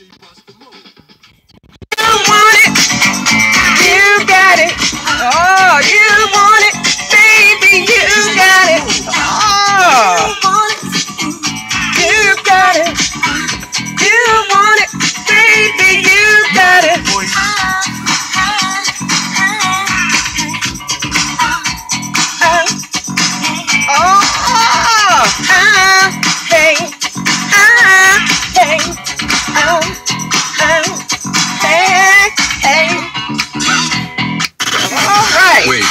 You want Wait.